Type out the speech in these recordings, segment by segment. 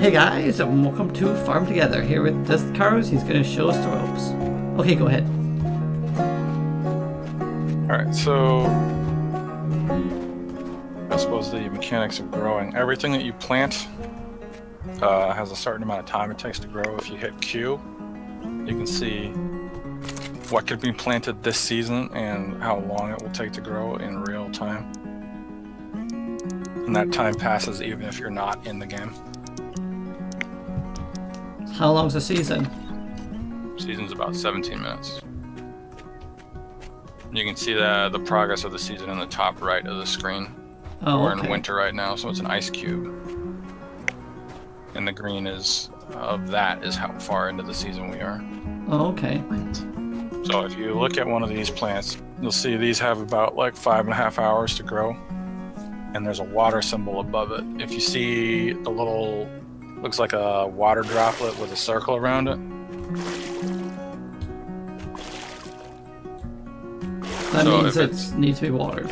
Hey guys, and welcome to Farm Together. Here with Death Cars, he's gonna show us the ropes. Okay, go ahead. Alright, so I suppose the mechanics of growing. Everything that you plant uh, has a certain amount of time it takes to grow. If you hit Q, you can see what could be planted this season and how long it will take to grow in real time. And that time passes even if you're not in the game. How long's the season? Season's about 17 minutes. You can see the the progress of the season in the top right of the screen. Oh, We're okay. in winter right now, so it's an ice cube. And the green is of that is how far into the season we are. Oh, okay. So if you look at one of these plants, you'll see these have about like five and a half hours to grow. And there's a water symbol above it. If you see the little looks like a water droplet with a circle around it, That So means if it needs to be watered.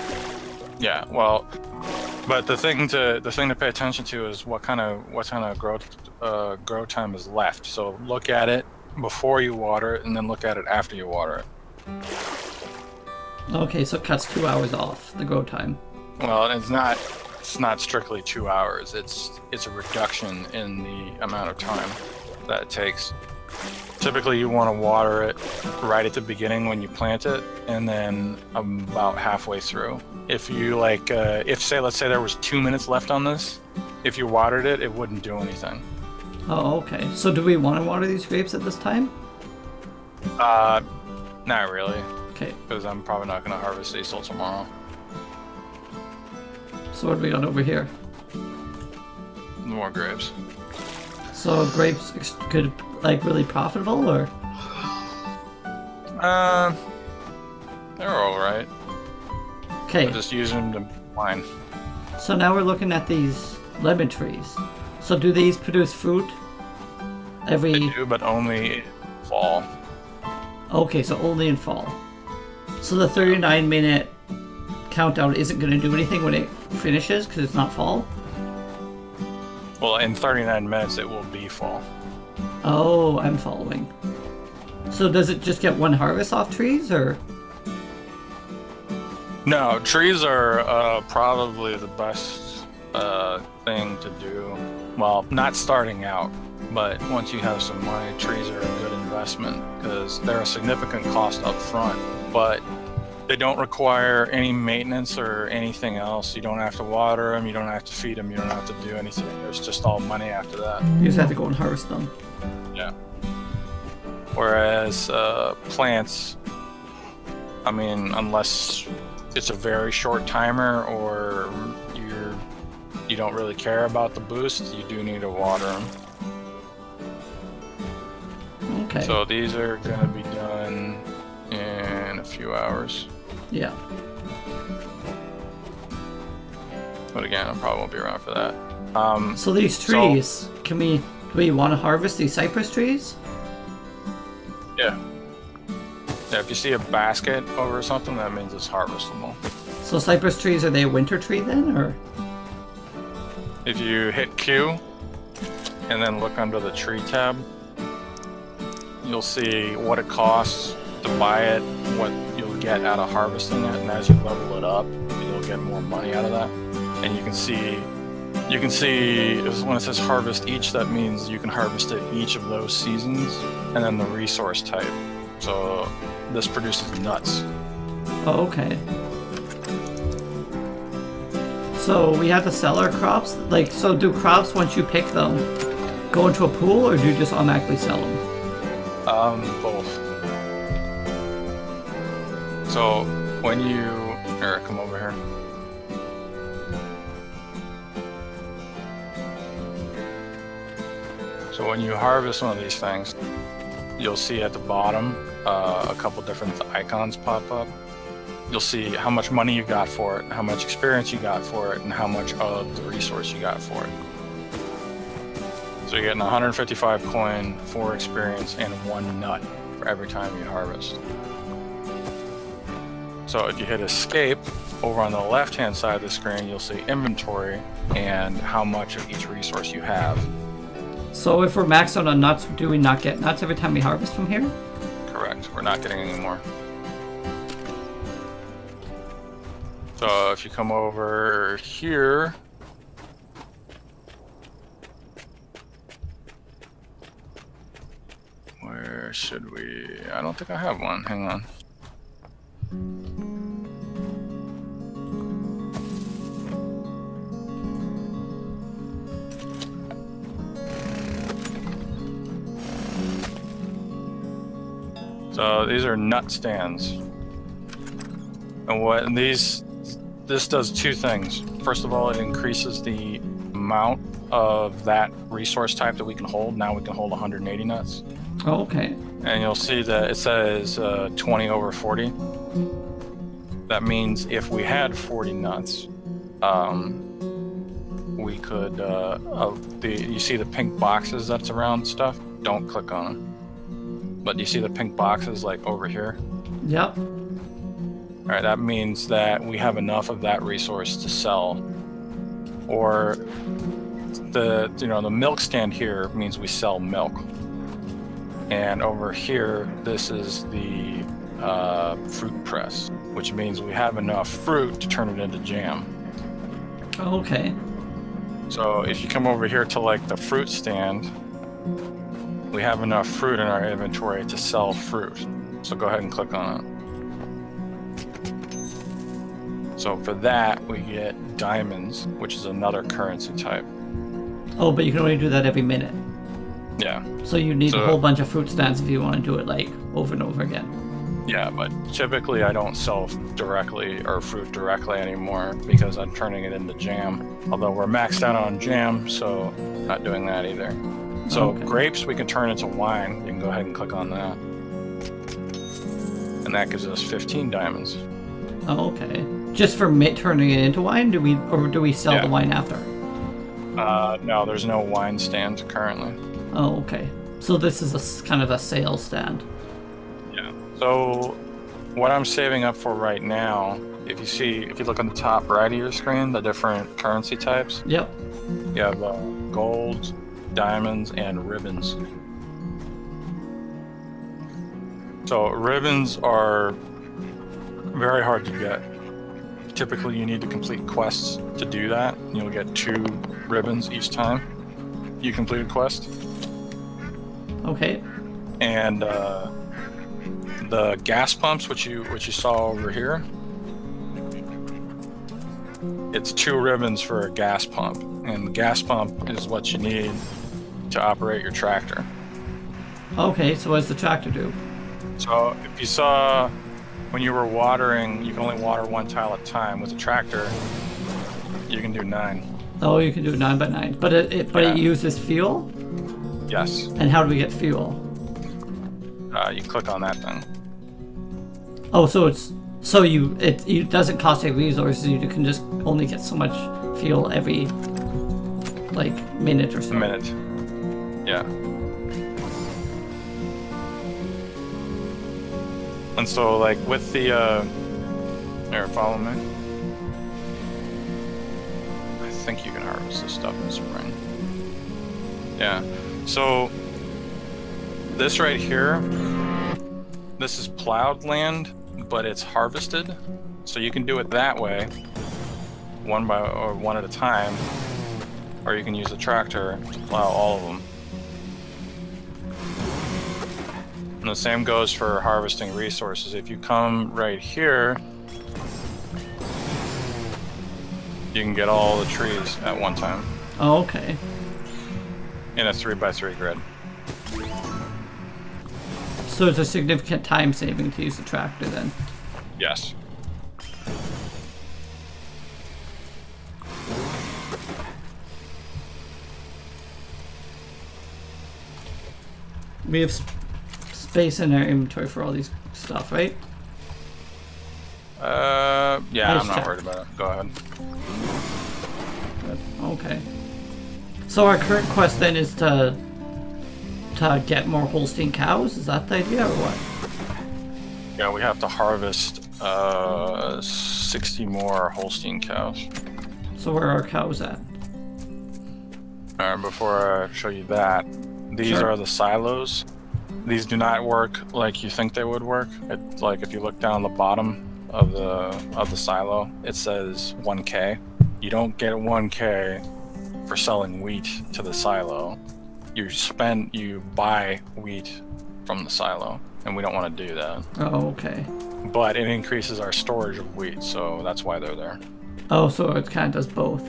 Yeah, well, but the thing to the thing to pay attention to is what kind of what kind of growth uh, grow time is left. So look at it before you water it, and then look at it after you water it. Okay, so it cuts two hours off the grow time. Well, it's not it's not strictly two hours. It's it's a reduction in the amount of time that it takes. Typically, you want to water it right at the beginning when you plant it, and then about halfway through. If you like, uh, if say, let's say there was two minutes left on this, if you watered it, it wouldn't do anything. Oh, okay. So do we want to water these grapes at this time? Uh, not really, Okay. because I'm probably not going to harvest these till tomorrow. So what do we got over here? More grapes. So grapes could like really profitable or? Uh, they're all right. Okay. Just use them to wine. So now we're looking at these lemon trees. So do these produce fruit? Every They do, but only fall. okay, so only in fall. So the 39 minute countdown isn't going to do anything when it finishes because it's not fall. Well, in 39 minutes, it will be fall. Oh, I'm following. So does it just get one harvest off trees or? No, trees are uh, probably the best uh, thing to do. Well, not starting out, but once you have some money, trees are a good investment because they're a significant cost up front, but they don't require any maintenance or anything else. You don't have to water them, you don't have to feed them, you don't have to do anything. It's just all money after that. You just have to go and harvest them. Yeah. Whereas uh, plants, I mean, unless it's a very short timer or you're you don't really care about the boost, you do need to water them. Okay. So these are going to be done in a few hours. Yeah. But again, I probably won't be around for that. Um, So these So- trees, can we do we want to harvest these cypress trees? yeah. Yeah, if you see a basket over something, that means it's harvestable. So cypress trees are they a winter tree then, or? If you hit Q and then look under the tree tab, you'll see what it costs to buy it, what you'll get out of harvesting it, and as you level it up, you'll get more money out of that. And you can see, you can see when it says harvest each, that means you can harvest it each of those seasons, and then the resource type. So this produces nuts. Oh, okay. So we have to sell our crops. Like, so do crops once you pick them go into a pool, or do you just automatically sell them? Um, So when you, Eric, come over here. So when you harvest one of these things, you'll see at the bottom uh, a couple different icons pop up. You'll see how much money you got for it, how much experience you got for it, and how much of the resource you got for it. So you're getting 155 coin, four experience, and one nut for every time you harvest. So if you hit escape, over on the left hand side of the screen, you'll see inventory and how much of each resource you have. So if we're maxed out on nuts, do we not get nuts every time we harvest from here? Correct. We're not getting any more. So if you come over here, where should we? I don't think I have one. Hang on. These are nut stands. And what and these this does two things. First of all, it increases the amount of that resource type that we can hold. Now we can hold 180 nuts. Oh, okay. And you'll see that it says uh, 20 over 40. That means if we had 40 nuts, um, we could. Uh, uh, the you see the pink boxes that's around stuff. Don't click on them. But you see the pink boxes like over here. Yep. All right, that means that we have enough of that resource to sell. Or the you know the milk stand here means we sell milk. And over here, this is the uh, fruit press, which means we have enough fruit to turn it into jam. Okay. So if you come over here to like the fruit stand, we have enough fruit in our inventory to sell fruit. So go ahead and click on it. So for that, we get diamonds, which is another currency type. Oh, but you can only do that every minute. Yeah, So you need So- a whole bunch of fruit stands if you want to do it like over and over again. yeah, but typically I don't sell directly or fruit directly anymore because I'm turning it into jam. Although we're maxed out on jam, so not doing that either. So Okay. grapes we can turn into wine. You can go ahead and click on that. And that gives us 15 diamonds. Oh, okay. Just for turning it into wine, do we or do we sell Yeah. the wine after? Uh, no, there's no wine stand currently. Oh, okay. So this is a kind of a sales stand. Yeah. So what I'm saving up for right now, if you see, if you look on the top right of your screen, the different currency types, Yep. you have uh, gold, diamonds, and ribbons. So ribbons are very hard to get. Typically, you need to complete quests to do that. You'll get two ribbons each time you complete a quest. Okay. and uh, the gas pumps, which you which you saw over here. It's two ribbons for a gas pump, and the gas pump is what you need to operate your tractor. Okay. So what does the tractor do? So if you saw when you were watering, you can only water one tile at a time. With a tractor, you can do nine. Oh, you can do nine by nine, but it, it but it uses fuel. Yes, And how do we get fuel? uh, you click on that thing. Oh, so it's so you it, it doesn't cost any resources. You can just only get so much fuel every like minute or so. A minute. Yeah. And so, like, with the, uh, here, follow me. I think you can harvest this stuff in spring. Yeah. So, this right here, this is plowed land, but it's harvested. So you can do it that way, one by, or one at a time, or you can use a tractor to plow all of them. And the same goes for harvesting resources. If you come right here, you can get all the trees at one time Oh, okay. in a 3x3 grid. So it's a significant time saving to use the tractor then. Yes. We have space in our inventory for all these stuff, right? Uh, yeah, I'm not check. worried about it. Go ahead. Okay. So our current quest then is to to get more Holstein cows. Is that the idea or what? Yeah, we have to harvest uh 60 more Holstein cows. So where are our cows at? Alright, before I show you that, these Sure. are the silos. These do not work like you think they would work. It, like if you look down the bottom of the of the silo, it says 1K. You don't get 1K for selling wheat to the silo. You spend you buy wheat from the silo, and we don't want to do that. Oh, okay. But it increases our storage of wheat, so that's why they're there. Oh, so it kind of does both.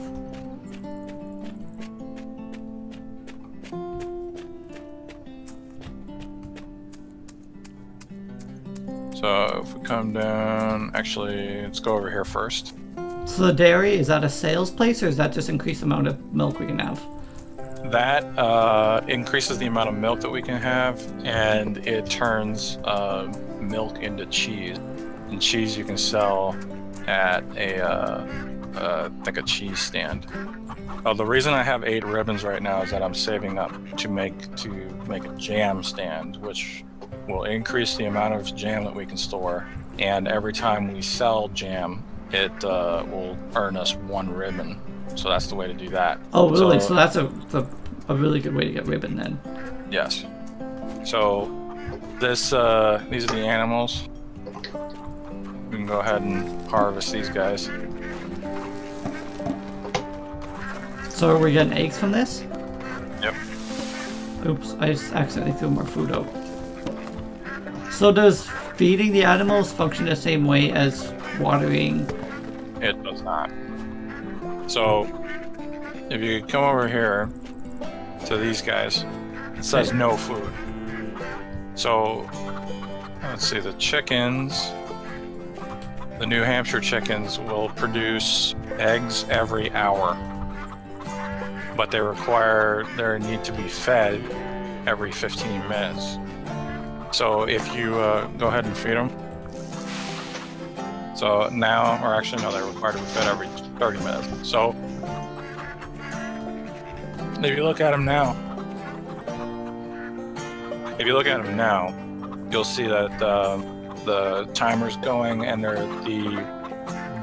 Come down, actually, let's go over here first. So the dairy, is that a sales place or is that just increased amount of milk we can have? That uh, increases the amount of milk that we can have, and it turns uh, milk into cheese. And cheese you can sell at a, uh, uh, like a cheese stand. Uh, the reason I have eight ribbons right now is that I'm saving up to make to make a jam stand, which will increase the amount of jam that we can store. And every time we sell jam, it uh, will earn us one ribbon. So that's the way to do that. Oh, really? So, So- that's a, a a really good way to get ribbon then. Yes. So this uh these are the animals. We can go ahead and harvest these guys. So are we getting eggs from this? Yep. Oops, I just accidentally threw more food out. So does feeding the animals function the same way as watering? It does not. So if you come over here to these guys, it says no food. So let's see, the chickens, the New Hampshire chickens will produce eggs every hour. But they require they need to be fed every 15 minutes. So if you uh, go ahead and feed them, so now, or actually, no, they're required to be fed every 30 minutes. So if you look at them now, if you look at them now, you'll see that uh, the timer's going and the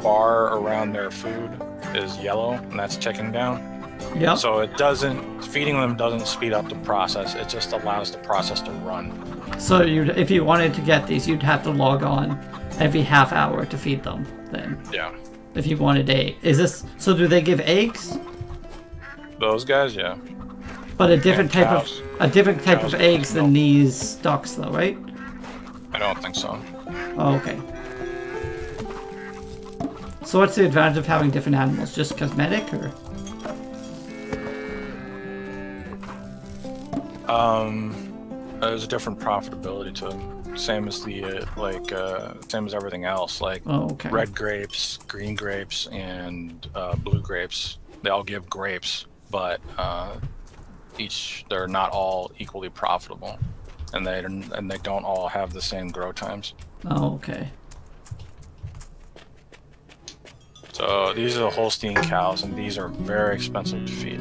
bar around their food is yellow, and that's ticking down. Yep. So it doesn't, feeding them doesn't speed up the process, it just allows the process to run. So you, if you wanted to get these, you'd have to log on every half hour to feed them. Then, Yeah. if you wanted egg, is this so? Do they give eggs? Those guys, yeah. But a different And type of a different type Cows of eggs than these ducks, though, right? I don't think so. Oh, okay. So what's the advantage of having different animals? Just cosmetic, or Um, there's a different profitability to them. Same as the uh, like, uh, same as everything else. Like oh, okay. red grapes, green grapes, and uh, blue grapes. They all give grapes, but uh, each they're not all equally profitable, and they don't- and they don't all have the same grow times. Oh, okay. So these are the Holstein cows, and these are very expensive to feed.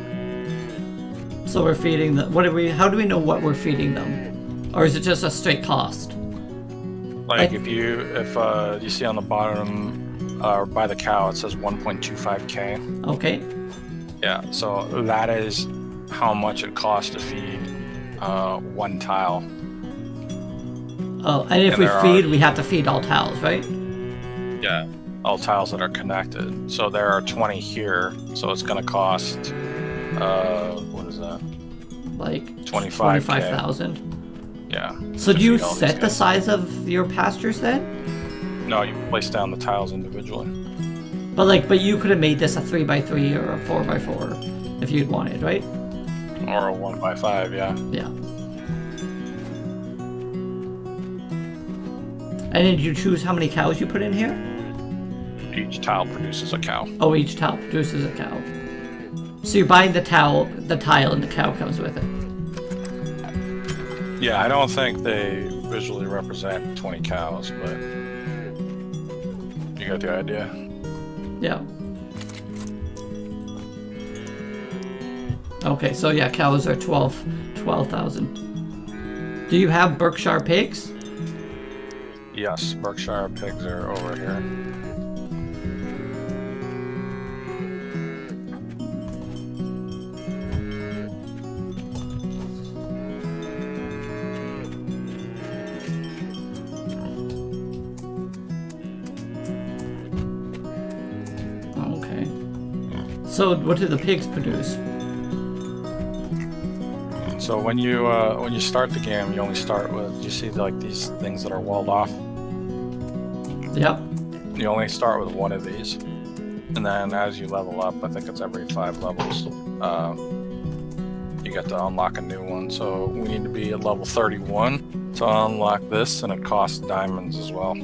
So we're feeding them. What do we? How do we know what we're feeding them? Or is it just a straight cost? Like if you if uh, you see on the bottom uh, by the cow, it says 1.25k. Okay. Yeah, so that is how much it costs to feed uh, one tile. Oh, and if And we feed, are- we have to feed all tiles, right? Yeah, all tiles that are connected. So there are 20 here, so it's going to cost uh, what is that? Like 25K. twenty-five thousand. Yeah. So do you feed all these set the size of your pastures then? No, you place down the tiles individually. But like, but you could have made this a three by three or a four by four if you'd wanted, right? Or a one by five, yeah. Yeah. And did you choose how many cows you put in here? Each tile produces a cow. Oh, each tile produces a cow. So you're buying the towel, the tile, and the cow comes with it. Yeah, I don't think they visually represent 20 cows, but you got the idea. Yeah. Okay, so yeah, cows are 12 12,000. Do you have Berkshire pigs? Yes, Berkshire pigs are over here. So what do the pigs produce? So when you uh, when you start the game, you only start with you see like these things that are walled off. Yep. You only start with one of these, and then as you level up, I think it's every five levels, uh, you get to unlock a new one. So we need to be at level 31 to unlock this, and it costs diamonds as well.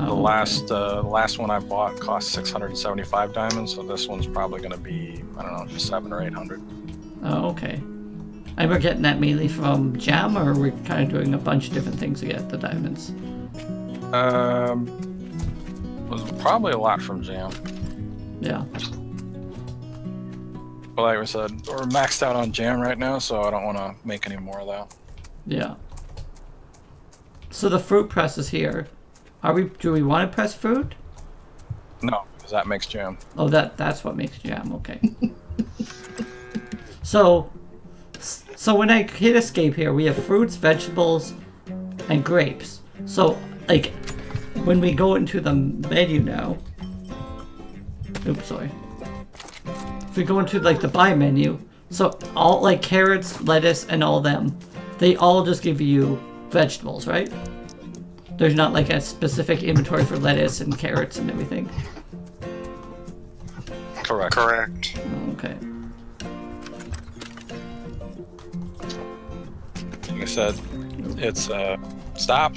Oh, The okay. last uh, last one I bought cost 675 diamonds, so this one's probably going to be I don't know seven or eight hundred. Oh, okay. And we're getting that mainly from Jam, or we're kind of doing a bunch of different things to get the diamonds? Um, was probably a lot from Jam. Yeah. But like I said, we're maxed out on Jam right now, so I don't want to make any more of that. Yeah. So the fruit press is here. Are we? Do we want to press fruit? No, because that makes Jam. Oh, that that's what makes jam. Okay. so, so when I hit escape here, we have fruits, vegetables, and grapes. So, like, when we go into the menu now. Oops, sorry. If we go into like the buy menu, so all like carrots, lettuce, and all them, they all just give you vegetables, right? There's not like a specific inventory for lettuce and carrots and everything. Correct. Correct. Okay. Like I said, it's uh, stop.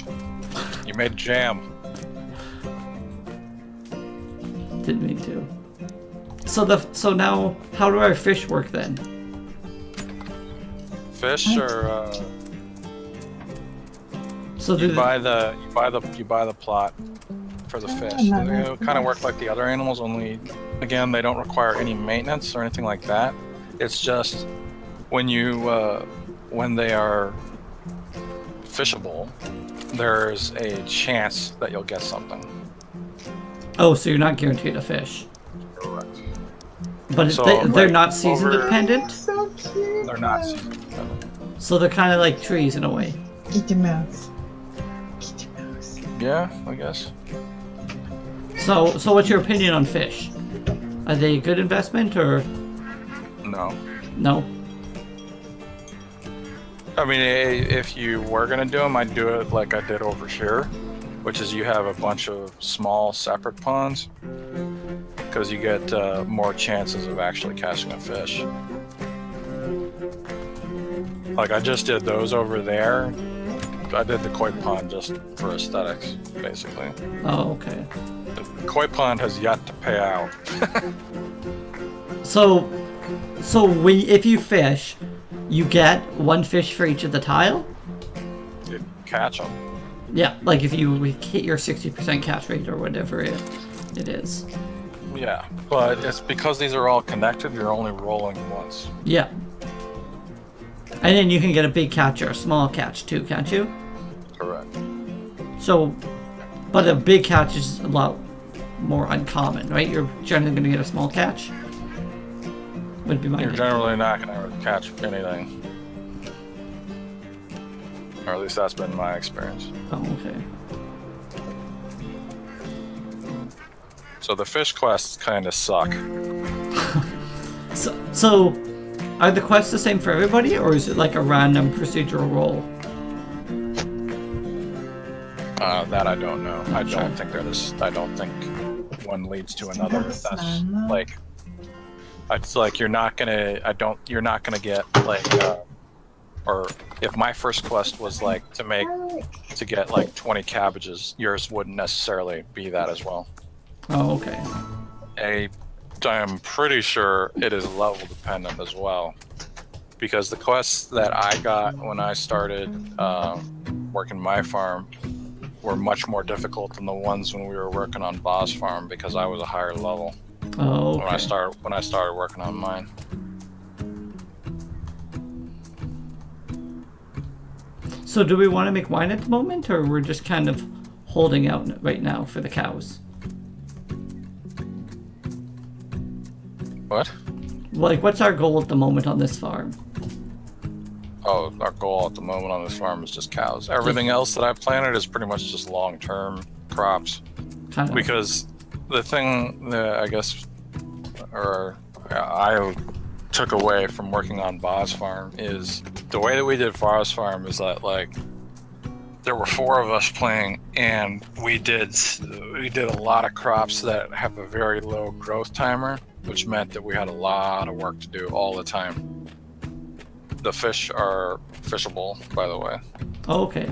You made Jam. Didn't mean to. So the so now how do our fish work then? Fish or uh, So you the, buy the you buy the you buy the plot for the fish. They kind of work like the other animals, only again they don't require any maintenance or anything like that. It's just when you uh, when they are fishable, there's a chance that you'll get something. oh, so you're not guaranteed a fish, Correct. but So, they, they're like, not season over- dependent. So cute. They're not seasoned. So they're kind of like trees in a way. Kitty mouse. Kitty mouse. Yeah, I guess. So so what's your opinion on fish? Are they a good investment or No. no? I mean, if you were gonna do them, I'd do it like I did over here, which is you have a bunch of small separate ponds, because you get uh, more chances of actually catching a fish. Like I just did those over there. I did the koi pond just for aesthetics, basically. Oh, okay. The koi pond has yet to pay out. So so when if you fish, you get one fish for each of the tile. You catch them. Yeah, like if you hit your 60% catch rate or whatever it, it is. Yeah, but it's because these are all connected. You're only rolling once. Yeah. And then you can get a big catch or a small catch too, can't you? Correct. So, but a big catch is a lot more uncommon, right? You're generally going to get a small catch. Would be my You're generally not going to catch anything. Or at least that's been my experience. Oh, okay. So the fish quests kind of suck. So, so, are the quests the same for everybody, or is it like a random procedural roll? Uh, that I don't know. I don't think they're this. I don't think one leads to another. That's That's like. It's like you're not gonna. I don't. You're not gonna get like. Uh, or if my first quest was like to make to get like 20 cabbages, yours wouldn't necessarily be that as well. Oh, okay. a I'm pretty sure it is level dependent as well. Because the quests that I got when I started um, working my farm were much more difficult than the ones when we were working on Boss Farm because I was a higher level Oh, when I okay. started when I started working on mine. So, do we want to make wine at the moment, or we're just kind of holding out right now for the cows? What? Like, what's our goal at the moment on this farm? Oh, our goal at the moment on this farm is just cows. Everything else that I planted is pretty much just long term crops. Kind of. because the thing that I guess or I took away from working on Boz Farm is the way that we did Boz Farm is that like there were four of us playing and we did we did a lot of crops that have a very low growth timer which meant that we had a lot of work to do all the time the fish are fishable by the way Oh, okay.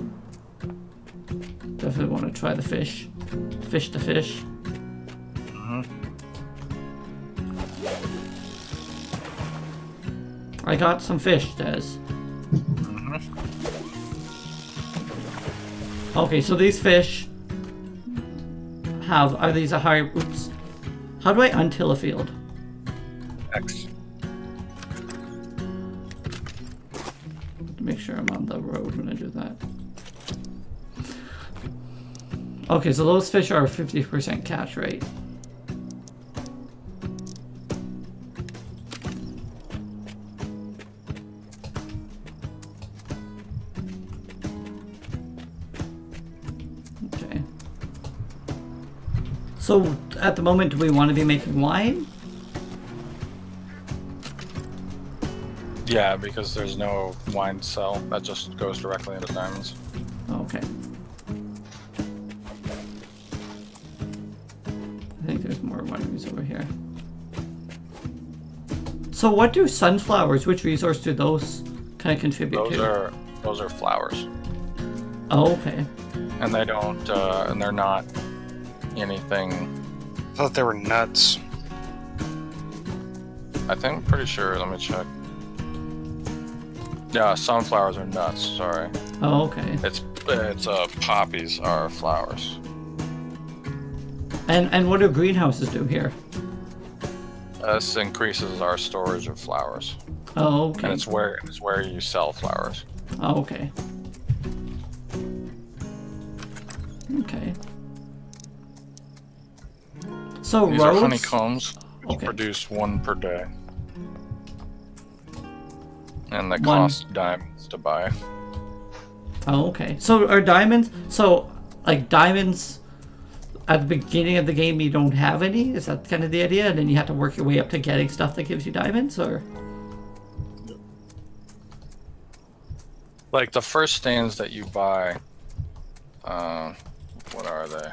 Definitely want to try the fish. Fish to fish. Mhm. I got some fish, Des. Okay, so these fish have are these a higher oops. How do I untill a field? X make sure I'm on the road when I do that. Okay, so those fish are 50% catch rate. Okay. So, at the moment, do we want to be making wine? Yeah because there's no wine cell that just goes directly into diamonds Okay. I think there's more wineries over here. So what do sunflowers, which resource do those kind of contribute those to? are those are flowers Oh, okay. and they don't uh, and they're not anything I thought they were nuts. i think pretty sure let me check yeah sunflowers are nuts sorry Oh, okay. it's it's uh poppies are flowers And and what do greenhouses do here? this increases our storage of flowers Oh, okay. and it's where it's where you sell flowers Oh, okay. Okay. So these are roads. honeycombs Okay. produce one per day and they One. cost diamonds to buy Oh, okay. So are diamonds? So like diamonds at the beginning of the game you don't have any? Is that kind of the idea? And then you have to work your way up to getting stuff that gives you diamonds, or? like the first stands that you buy uh, what are they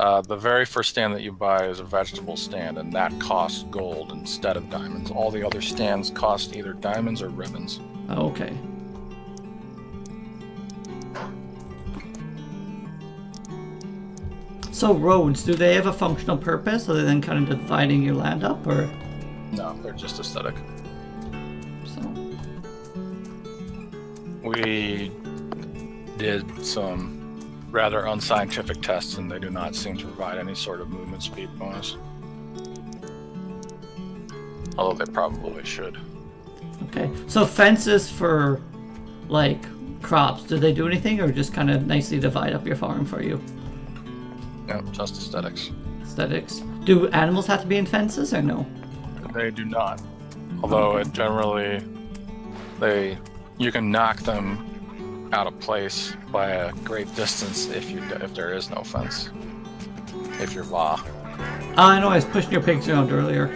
uh, the very first stand that you buy is a vegetable stand and that costs gold instead of diamonds all the other stands cost either diamonds or ribbons Oh, okay. So roads, do they have a functional purpose other than kind of dividing your land up, or no they're just aesthetic so? we did some rather unscientific tests and they do not seem to provide any sort of movement speed bonus although they probably should Okay. So fences for like crops, do they do anything, or just kind of nicely divide up your farm for you? yeah just aesthetics Aesthetics. Do animals have to be in fences, or no? They do not. Although it generally, they you can knock them out of place by a great distance if you if there is no fence. If you're law. Oh, I know I was pushing your pigs around earlier.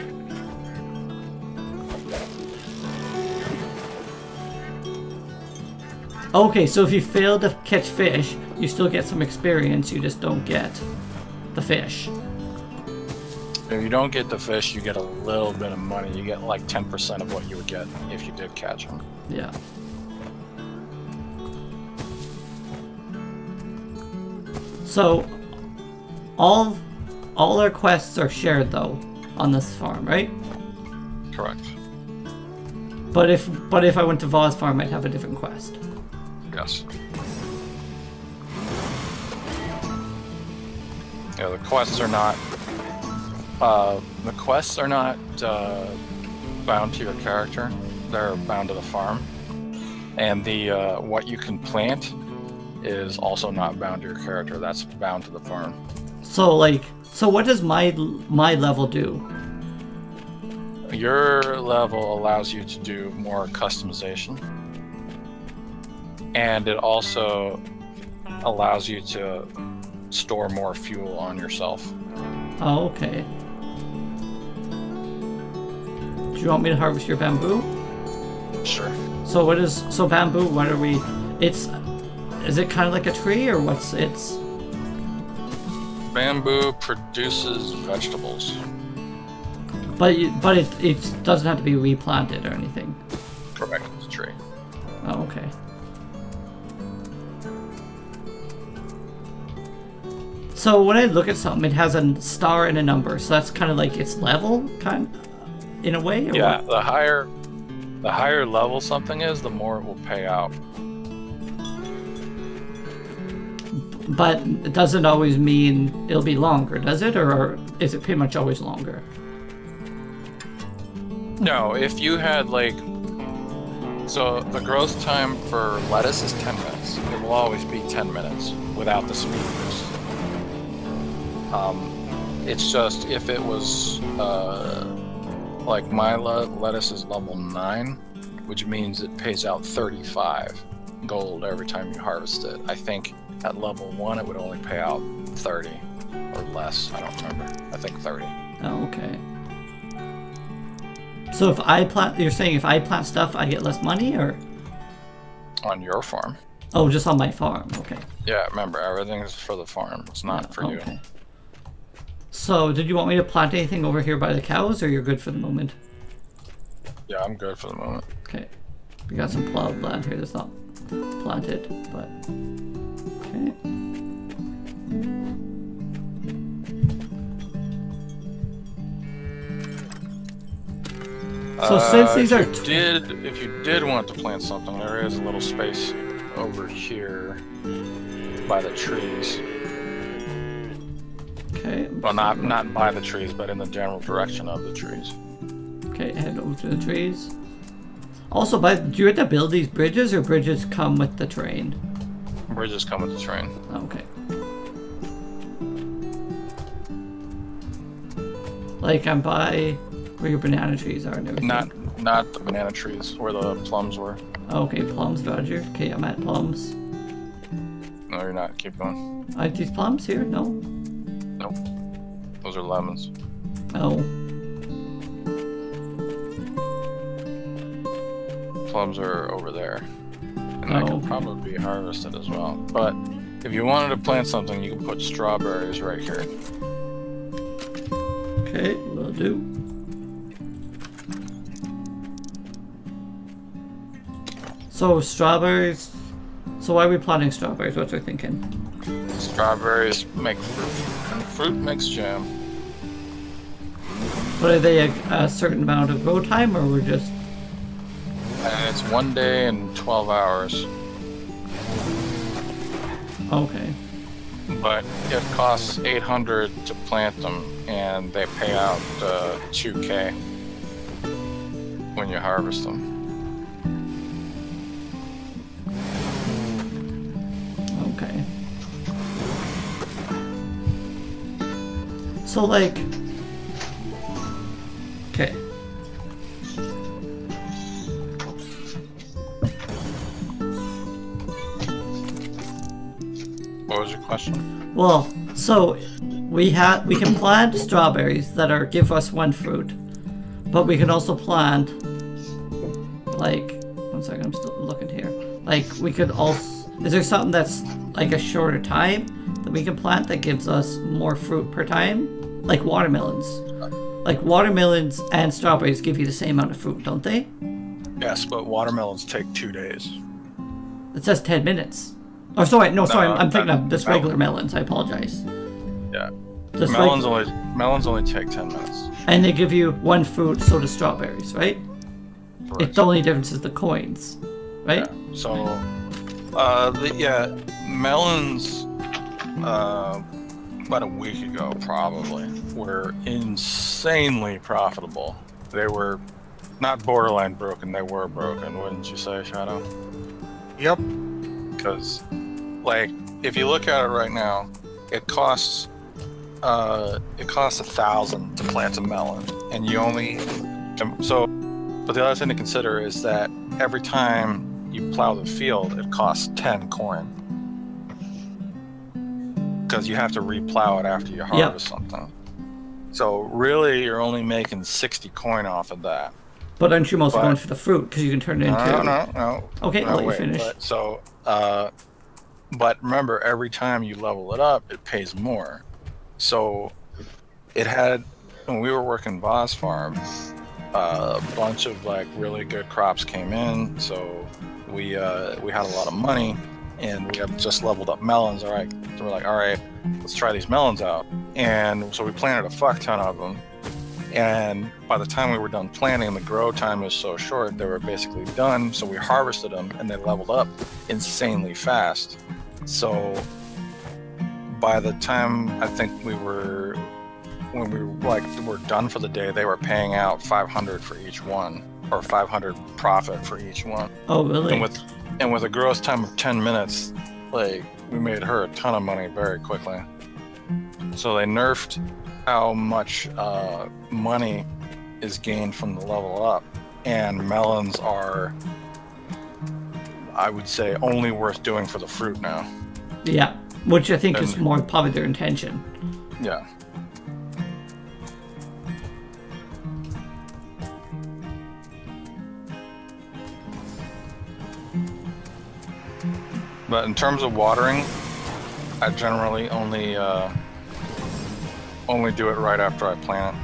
Okay, so if you fail to catch fish, you still get some experience, you just don't get the fish. If you don't get the fish, you get a little bit of money. You get like 10% of what you would get if you did catch them. Yeah. So, all all our quests are shared though on this farm, right? Correct. But if but if I went to Voz farm, I'd have a different quest. Yes. Yeah, the quests are not. Uh, the quests are not uh, bound to your character. They're bound to the farm, and the uh, what you can plant is also not bound to your character. That's bound to the farm. So like, so what does my my level do? Your level allows you to do more customization, and it also allows you to store more fuel on yourself. Oh, okay. Do you want me to harvest your bamboo? Sure. So what is so bamboo? What are we? It's is it kind of like a tree or what's it's? Bamboo produces vegetables. But you, but it it doesn't have to be replanted or anything. Correct. It's a tree. Oh, okay. So when I look at something, it has a star and a number, so that's kind of like its level, kind, in a way. Or Yeah. what? The higher, the higher level something is, the more it will pay out. But it doesn't always mean it'll be longer, does it? Or is it pretty much always longer? No, if you had like, so the growth time for lettuce is 10 minutes. It will always be 10 minutes without the speed boost. Um, it's just if it was uh, like my le- lettuce is level 9, which means it pays out 35 gold every time you harvest it. I think at level 1 it would only pay out 30 or less. I don't remember. I think 30. Oh, okay. So if I plant, you're saying if I plant stuff, I get less money, or On your farm. oh, just on my farm? Okay. Yeah, remember, everything's for the farm. It's not for you. Okay. So, did you want me to plant anything over here by the cows, or you're good for the moment? Yeah, I'm good for the moment. Okay. We got some plowed land here that's not planted, but okay. So since Uh, these if are you did, if you did want to plant something, there is a little space over here by the trees. Okay. Well, not not by the trees, but in the general direction of the trees. Okay, head over to the trees. Also, by do you have to build these bridges, or bridges come with the train? Bridges come with the train. Okay. Like I'm by where your banana trees are and everything. Not not the banana trees where the plums were. Okay, plums, Roger. Okay, I'm at plums. No, you're not. Keep going. Are these plums here? No. Nope. Those are lemons. Oh. Plums are over there. That okay. probably be harvested as well. But if you wanted to plant something, you could put strawberries right here. Okay, will do. So strawberries. So why are we planting strawberries? What's our thinking? Strawberries make fruit. And fruit makes jam. But are they a, a certain amount of grow time, or we're just one day and 12 hours. okay? But it costs 800 to plant them, and they pay out uh, 2k when you harvest them. Okay. So like Okay. Your question? Well, so we have we can plant strawberries that are give us one fruit. But we can also plant like one second, I'm still looking here. Like we could also is there something that's like a shorter time that we can plant that gives us more fruit per time? Like watermelons. Like watermelons and strawberries give you the same amount of fruit, don't they? Yes, but watermelons take two days. It says 10 minutes. Oh, sorry, no, sorry, I'm, I'm thinking of just regular melons. I apologize. Yeah. Just reg- Melons only melons only take 10 minutes. and they give you one fruit, so do strawberries, right? Correct. It's the only difference is the coins, right? Yeah. So, uh, the, yeah, melons, uh, about a week ago probably, were insanely profitable. They were not borderline broken, they were broken, wouldn't you say, Shadow? Yep. Because, like, if you look at it right now, it costs, uh, it costs a thousand to plant a melon, and you only, so, but the other thing to consider is that every time you plow the field, it costs 10 coin. Because you have to replow it after you harvest something. So really, you're only making 60 coin off of that. But aren't you mostly But- going for the fruit because you can turn it into? No, no, no. Okay, no, I'll let you finish. but- so, uh, but remember, every time you level it up, it pays more. So, it had when we were working Voss Farm, uh, a bunch of like really good crops came in. So we uh, we had a lot of money, and we had just leveled up melons. All right, so we're like, all right, let's try these melons out. And so we planted a fuck ton of them. And by the time we were done planting, the grow time was so short, they were basically done. So we harvested them and they leveled up insanely fast. So by the time I think we were, when we were like were done for the day, they were paying out 500 for each one, or 500 profit for each one. Oh, really? And with and with a gross time of 10 minutes, like we made her a ton of money very quickly. So they nerfed how much uh, money is gained from the level up, and melons are, I would say, only worth doing for the fruit now. yeah, which I think is more probably their intention. Yeah. But in terms of watering, I generally only uh, only do it right after I plant.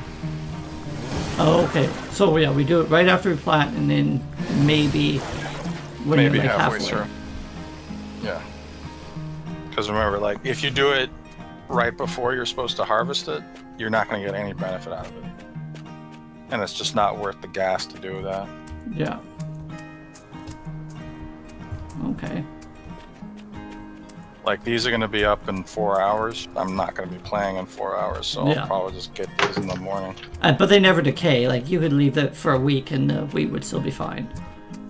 Oh, okay. So yeah, we do it right after we plant, and then maybe when Maybe you're like halfway, halfway. through. Yeah. Because remember, like if you do it right before you're supposed to harvest it, you're not going to get any benefit out of it, and it's just not worth the gas to do that. Yeah. Okay. Like these are going to be up in four hours. I'm not going to be playing in four hours, so Yeah. I'll probably just get these in the morning. Uh, but they never decay. Like you could leave it for a week, and the wheat would still be fine.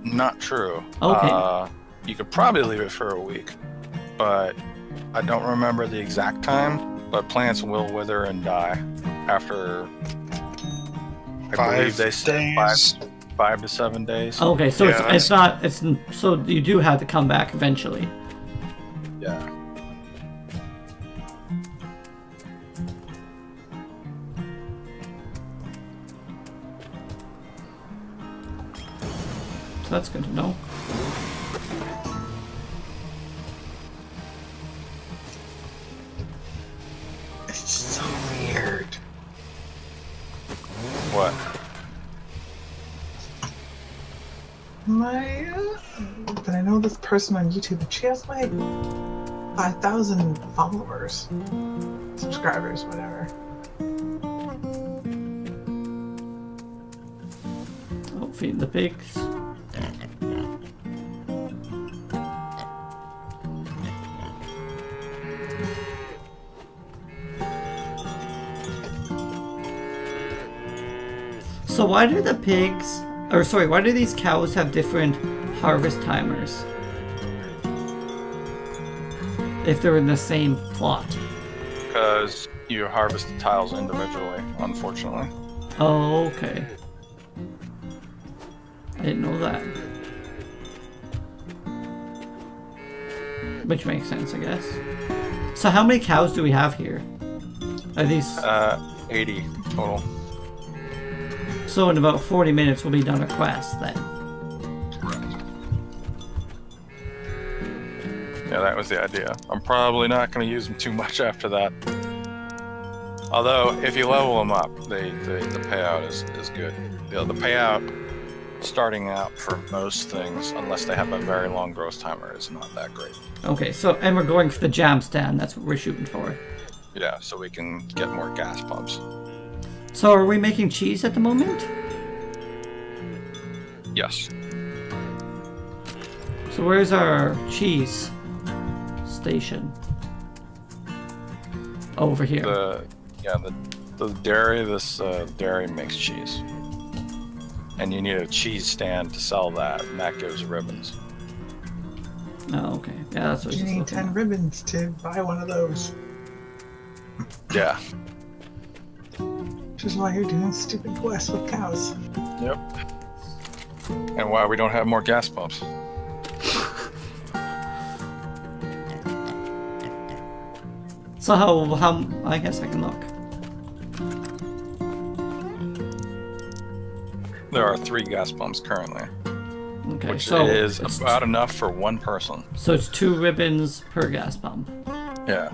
Not true. Okay. Uh, you could probably leave it for a week, but I don't remember the exact time. But plants will wither and die after. I Five believe they said five, five to seven days. Okay, so Yeah, it's, it's not it's so you do have to come back eventually. That's good to know. It's so weird. What? My, uh, but I know this person on YouTube, and she has like 5,000 followers, subscribers, whatever. Oh, feeding the pigs. Why do the pigs, or sorry, why do these cows have different harvest timers? If they're in the same plot. Because you harvest the tiles individually, unfortunately. Oh, okay. I didn't know that. Which makes sense, I guess. So how many cows do we have here? Are these... Uh, 80 total. So in about 40 minutes we'll be done a quest then. Yeah, that was the idea. I'm probably not going to use them too much after that. Although, if you level them up, they, they, the payout is, is good. The, the payout starting out for most things, unless they have a very long growth timer, is not that great. Okay, so and we're going for the jam stand, that's what we're shooting for. Yeah, so we can get more gas pumps. So are we making cheese at the moment? Yes. So where's our cheese station? Over here. The yeah the the dairy this uh, dairy makes cheese, and you need a cheese stand to sell that, and that gives ribbons. Oh, okay. Yeah, that's what You need 10 at. ribbons to buy one of those. Yeah. Which is why you're doing stupid quests with cows. Yep. And why we don't have more gas pumps. So how how I guess I can look. There are three gas pumps currently, Okay, which so is about enough for one person. so it's two ribbons per gas pump. Yeah.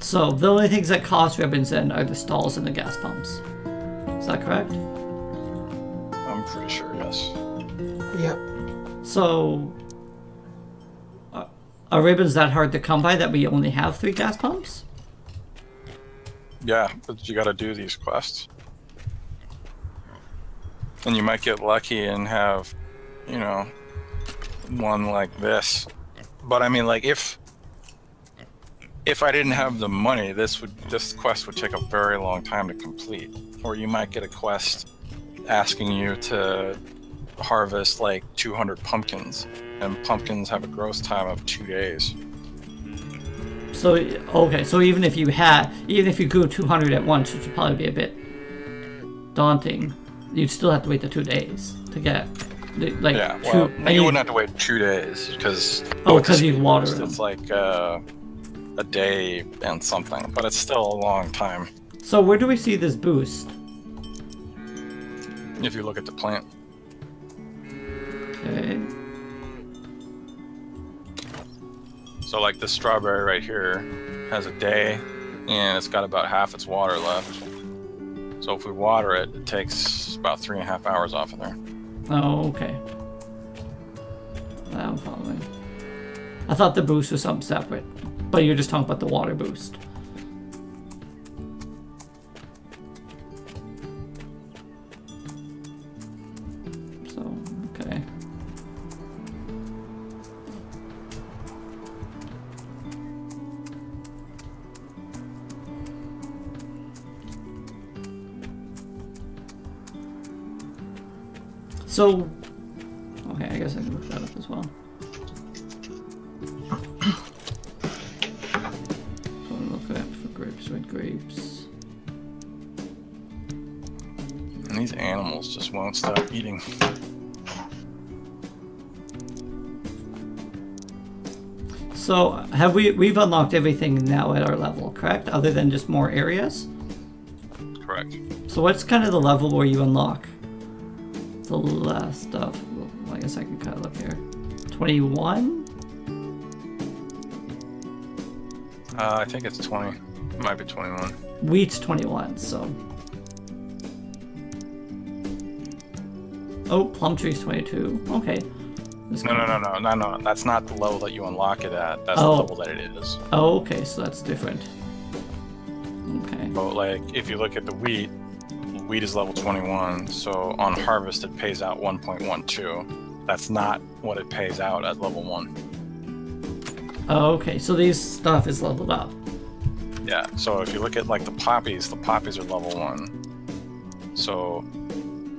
So the only things that cost ribbons then are the stalls and the gas pumps. Is that correct? I'm pretty sure, yes. Yep. So are- are ribbons that hard to come by that we only have three gas pumps? Yeah, but you gotta do these quests. And you might get lucky and have, you know, one like this. But I mean, like, if if I didn't have the money, this would this quest would take a very long time to complete. Or you might get a quest asking you to harvest like 200 pumpkins, and pumpkins have a growth time of two days. So okay, so even if you had, even if you grew 200 at once, which would probably be a bit daunting, you'd still have to wait the two days to get, the- like Yeah, well, and you wouldn't have to wait two days because oh, because you water. It's like uh, a day and something, but it's still a long time So where do we see this boost? if you look at the plant. Okay. So like this strawberry right here has a day, and it's got about half its water left. So if we water it, it takes about three and a half hours off of there. Oh, okay. I'm following. I thought the boost was something separate, but you're just talking about the water boost. So, okay. So, these animals just won't stop eating. So have we we've unlocked everything now at our level, correct? Other than just more areas. Correct. So what's kind of the level where you unlock the last stuff? Well, I guess I can kind of look here. Twenty-one. Uh, I think it's 20. It might be 21. Wheat's 21, so. Oh, plum tree's 22. Okay. This No, no, no, no, no, no. That's not the level that you unlock it at. That's Oh. the level that it is. Oh, okay, so that's different. Okay. But like, if you look at the wheat, wheat is level 21. So on harvest, it pays out 1.12. That's not what it pays out at level one. Oh, okay, so these stuff is leveled up. Yeah. So if you look at like the poppies, the poppies are level one. So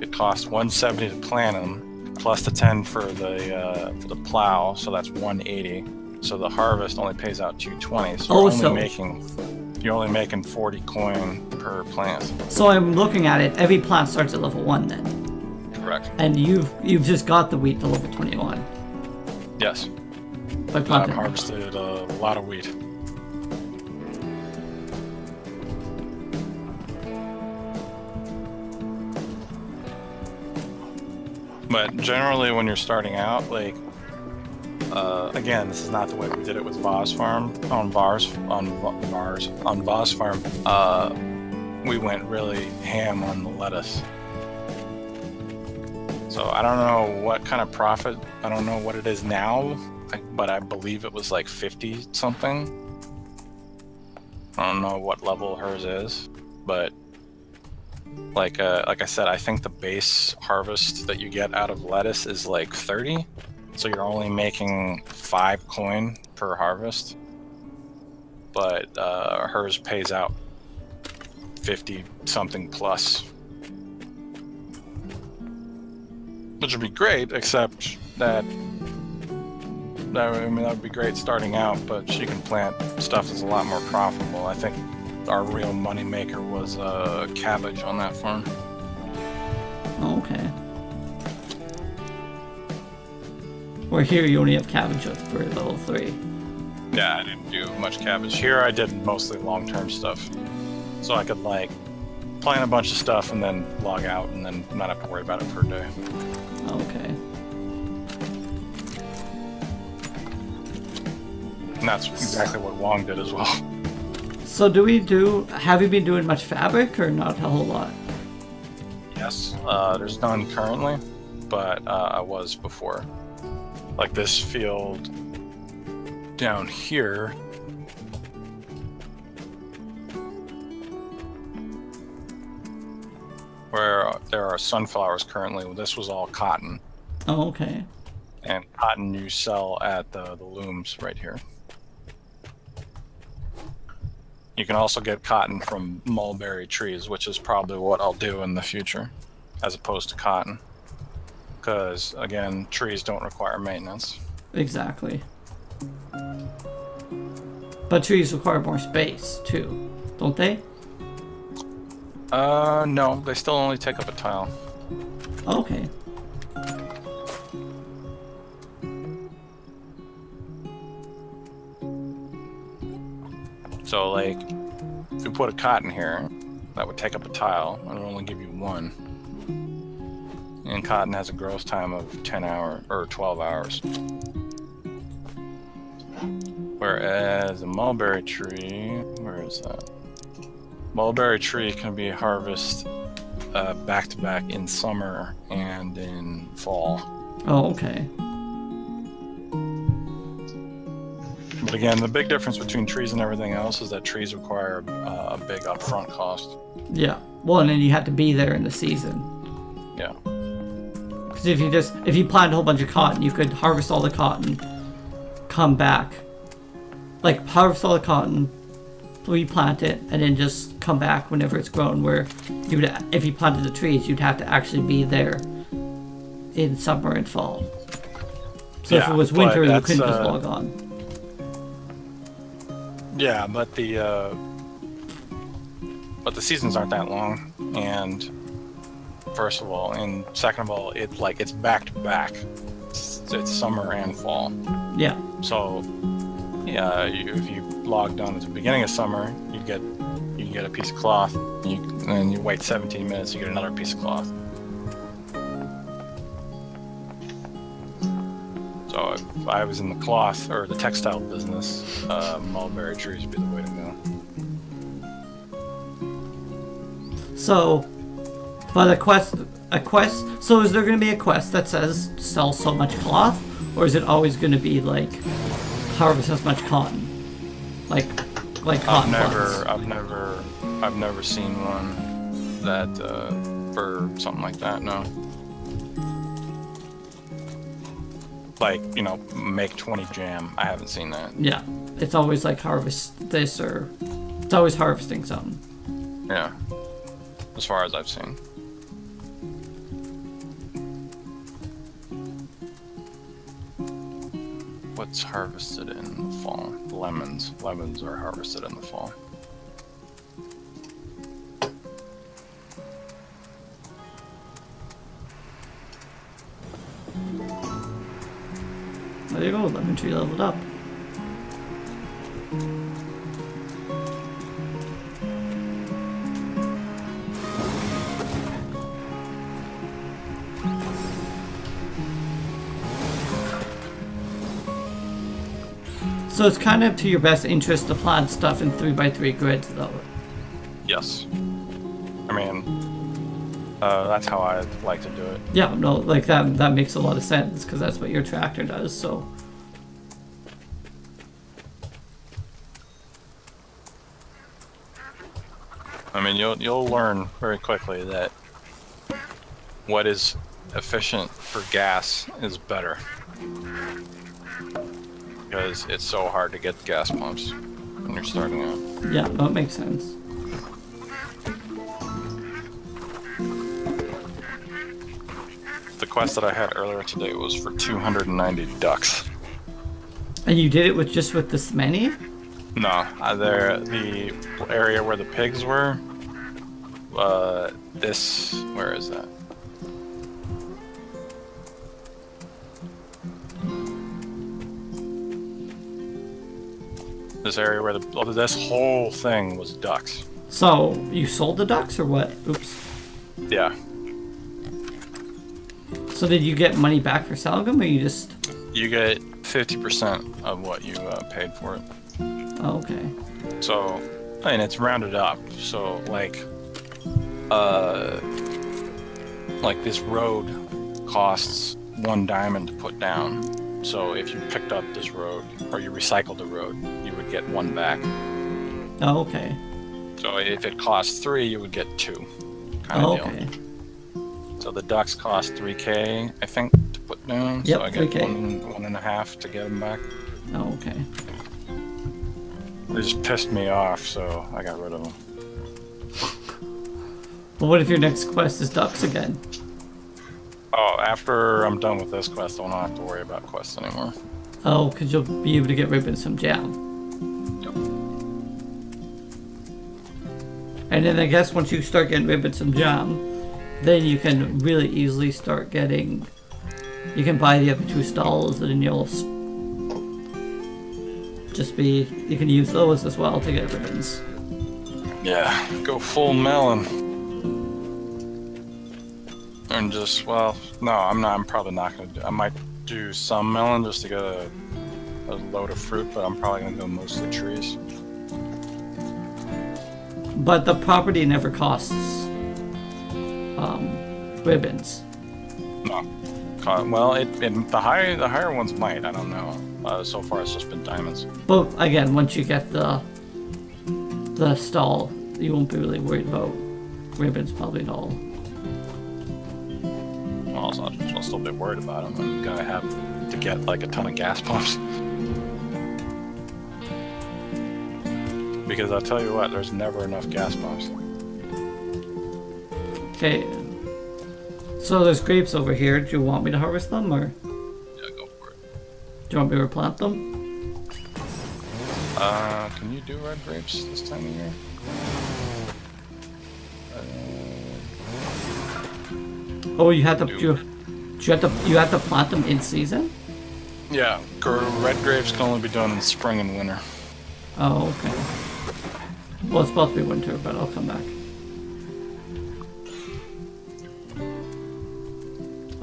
it costs 170 to plant them, plus the 10 for the uh, for the plow. So that's 180. So the harvest only pays out 220. So Oh, you're only so- making you're only making 40 coin per plant. So I'm looking at it, every plant starts at level 1 then. Correct. And you've you've just got the wheat to level 21 Yes. by I've harvested a lot of wheat. But generally, when you're starting out, like, uh, again, this is not the way we did it with Voz Farm on Vars on Vars on Voz Farm. Uh, we went really ham on the lettuce. So I don't know what kind of profit. I don't know what it is now, but I believe it was like 50 something. I don't know what level hers is, but like uh, like I said, I think the base harvest that you get out of lettuce is like 30. So you're only making five coin per harvest, but uh, hers pays out 50 something plus which would be great, except that that I mean that would be great starting out, but she can plant stuff that's a lot more profitable. I think our real money maker was uh, cabbage on that farm. Okay. Where here you only have cabbage for level 3. Yeah, I didn't do much cabbage here. I did mostly long-term stuff, so I could like plant a bunch of stuff and then log out and then not have to worry about it for a day. Okay. And that's exactly what Wong did as well. So do we do? Have you been doing much fabric or not a whole lot? Yes, uh, there's none currently, but uh, I was before. Like this field down here. Where there are sunflowers currently, this was all cotton. Oh, okay. And cotton you sell at the, the looms right here. You can also get cotton from mulberry trees, which is probably what I'll do in the future, as opposed to cotton. Because, again, trees don't require maintenance. Exactly. But trees require more space too, don't they? Uh, no, they still only take up a tile. Okay. So, like, if you put a cotton here, that would take up a tile, and it'll only give you one. And cotton has a growth time of 10 hours, or 12 hours. Whereas a mulberry tree, where is that? Mulberry tree can be harvested uh, back to back in summer and in fall. Oh, okay. But again, the big difference between trees and everything else is that trees require uh, a big upfront cost. Yeah. Well, and then you have to be there in the season. Yeah. Because if you just if you plant a whole bunch of cotton, you could harvest all the cotton, come back, like harvest all the cotton, replant it, and then just come back whenever it's grown. Where you would, if you planted the trees, you'd have to actually be there in summer and fall. So if it was winter, you couldn't just uh, log on. Yeah, but the uh, but the seasons aren't that long, and first of all, and second of all, it like it's back to back. It's, it's summer and fall. Yeah. So, yeah, you, if you logged on at the beginning of summer, you get you get a piece of cloth, and you, and you wait 17 minutes, you get another piece of cloth. So if I was in the cloth or the textile business, uh, mulberry trees would be the way to go. So, but a quest, a quest. So is there going to be a quest that says sell so much cloth, or is it always going to be like harvest as much cotton, like like cotton? I've never, plants? I've never, I've never seen one that uh, for something like that. No. Like you know, make 20 jam. I haven't seen that. Yeah, it's always like harvest this or it's always harvesting something. Yeah. As far as I've seen. What's harvested in the fall? Lemons. Lemons are harvested in the fall. There you go, lemon tree leveled up. So it's kind of to your best interest to plant stuff in 3x3 grids, though. Yes. I mean, uh, that's how I like to do it. Yeah, no, like that that makes a lot of sense because that's what your tractor does. So I mean, you'll you'll learn very quickly that what is efficient for gas is better because it's so hard to get gas pumps when you're starting out. yeah, that makes sense. The quest that I had earlier today was for 290 ducks. And you did it with just with this many? No, uh, there the area where the pigs were. Uh, this where is that? This area where the oh, this whole thing was ducks. So you sold the ducks or what? Oops. Yeah. So did you get money back for them, or you just? You get 50% of what you uh, paid for it. Oh, okay. So, and it's rounded up. So, like, uh, like this road costs one diamond to put down. So, if you picked up this road or you recycled the road, you would get one back. Oh, okay. So, if it costs three, you would get two. Kind Oh, of deal. So the ducks cost 3k, I think, to put down. Yep, so I get 3K. one, one and a half to get them back. Oh, okay. They just pissed me off, so I got rid of them. But what if your next quest is ducks again? Oh, after I'm done with this quest, I won't have to worry about quests anymore. Oh, because you'll be able to get ribbons some jam. Yep. And then I guess once you start getting ribbons some jam, then you can really easily start getting. You can buy the other two stalls, and you'll just be. You can use those as well to get ribbons. Yeah, go full melon. And just, well, no, I'm not, I'm probably not gonna do, I might do some melon just to get a, a load of fruit, but I'm probably gonna go mostly trees. But the property never costs um, ribbons. No. Well, it, it the higher the higher ones might. I don't know. Uh, so far, it's just been diamonds. But again, once you get the the stall, you won't be really worried about ribbons probably at all. Well, I'll, I'll I'll still be worried about them. I'm gonna have to get like a ton of gas pumps. Because I'll tell you what, there's never enough gas pumps. Okay. So there's grapes over here. Do you want me to harvest them, or Yeah, go for it. Do you want me to replant them? Uh, can you do red grapes this time of year? Uh, Oh, you had to Do- you, you have to you have to plant them in season. yeah, red grapes can only be done in spring and winter. Oh, okay. Well, it's supposed to be winter, but I'll come back.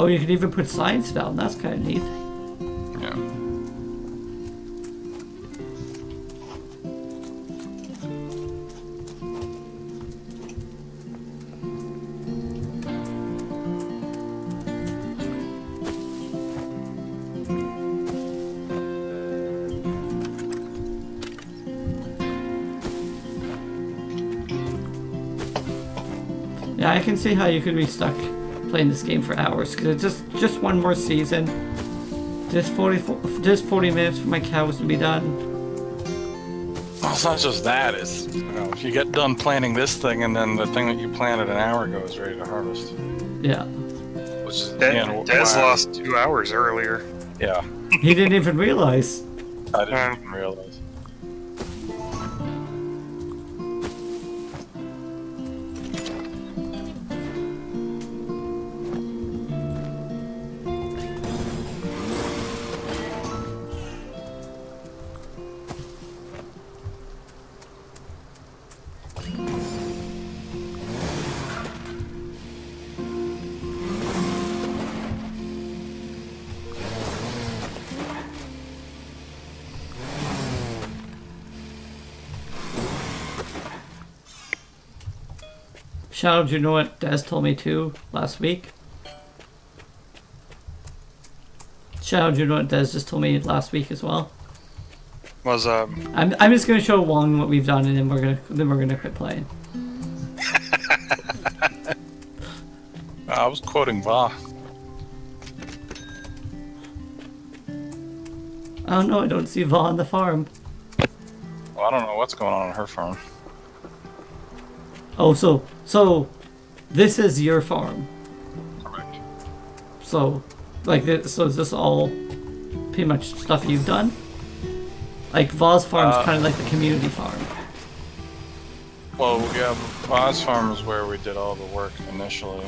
Oh, you can even put signs down. That's kind of neat. Yeah. Yeah, I can see how you could be stuck playing this game for hours because it's just just one more season. Just 40, just 40 minutes for my cows to be done. Well, it's not just that. It's you know, if you get done planting this thing, and then the thing that you planted an hour ago is ready to harvest. Yeah, Which is Des, you know, Des lost two hours earlier. Yeah, he didn't even realize. I didn't Um, even realize. Shadow, do you know what Des told me too last week? Shadow, do you know what Des just told me last week as well? Was um I'm, I'm just gonna show Wong what we've done, and then we're gonna then we're gonna quit playing. I was quoting Va. Oh no, I don't see Va on the farm. Well, I don't know what's going on on her farm. Oh, so so this is your farm. Correct. So like this, so is this all pretty much stuff you've done? Like Va's farm's Uh, kind of like the community farm. Well, yeah, Va's farm is where we did all the work initially,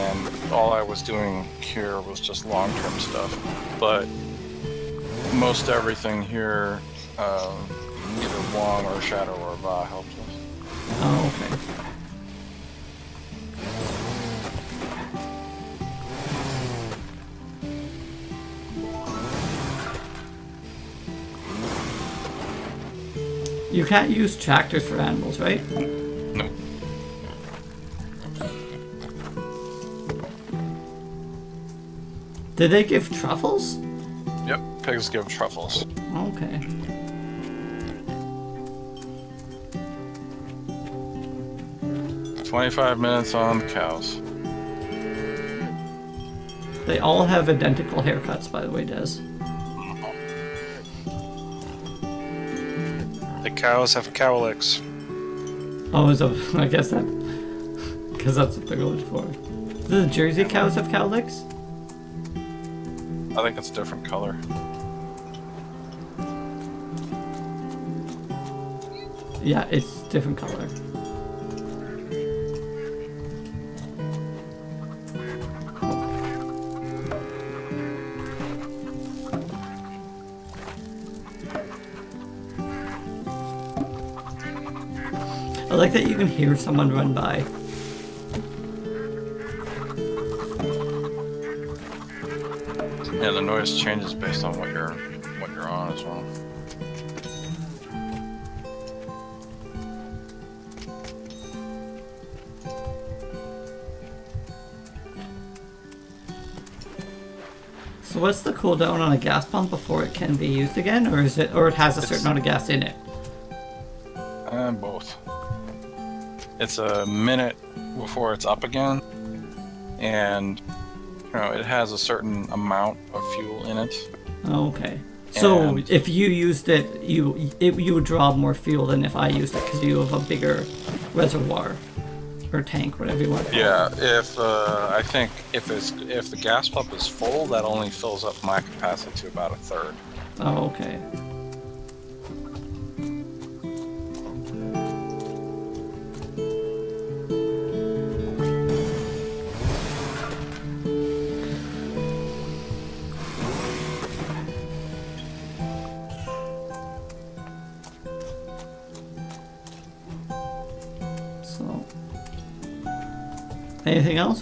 and all I was doing here was just long-term stuff. But most everything here, um, either Wong or Shadow or Va helped us. Oh, okay. You can't use tractors for animals, right? No. Did they give truffles? Yep, pigs give truffles. Okay. Twenty-five minutes on cows. They all have identical haircuts, by the way, Des. Cows have cowlicks. Oh, is a, I guess that, because that's what they're going for. Do the Jersey cows have cowlicks? I think it's a different color. Yeah, it's different color. Like that you can hear someone run by. Yeah, the noise changes based on what you're what you're on as well. So what's the cooldown on a gas pump before it can be used again, or is it, or it has a certain It's- amount of gas in it? It's a minute before it's up again, and you know it has a certain amount of fuel in it. Okay. So And- if you used it, you it, you would draw more fuel than if I used it because you have a bigger reservoir or tank, whatever you want. to call it. Yeah, if uh, I think if it's if the gas pump is full, that only fills up my capacity to about a third. Oh, okay.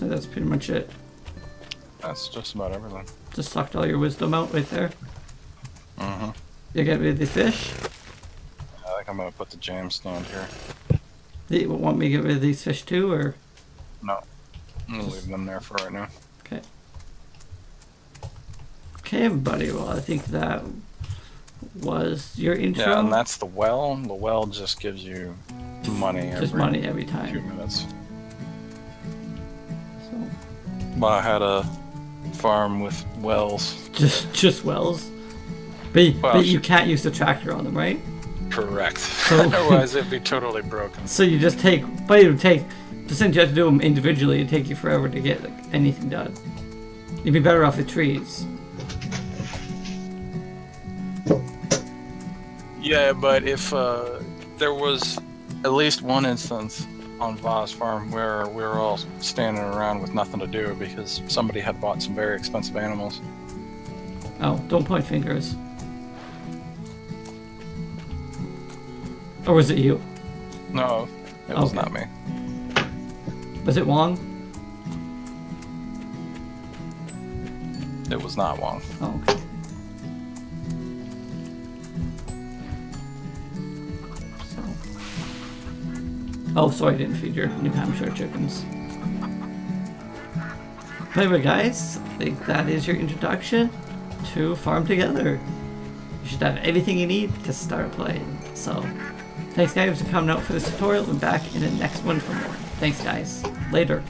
That's pretty much it. That's just about everything. Just sucked all your wisdom out right there. hmm You get rid of the fish. I think I'm gonna put the jam stand here. You want me to get rid of these fish too, or No, I'm gonna leave them there for right now. okay? Okay, everybody. Well, I think that was your intro. Yeah, and that's the well. The well just gives you money every just money every few time. minutes. I had a farm with wells. just just wells. But, Well, but you can't use the tractor on them, right? Correct. So- Otherwise, it'd be totally broken. So you just take, but it would take. Since you have to do them individually, it'd take you forever to get like, anything done. You'd be better off with trees. Yeah, but if uh, there was at least one instance on Voss Farm where we were all standing around with nothing to do because somebody had bought some very expensive animals. Oh, don't point fingers. Or was it you? No, it was Okay. not me. Was it Wong? It was not Wong. Oh, okay. Oh, sorry, I didn't feed your New Hampshire chickens. Anyway, guys, I think that is your introduction to Farm Together. You should have everything you need to start playing. So, thanks, guys, for coming out for this tutorial. and back in the next one for more. Thanks, guys. Later.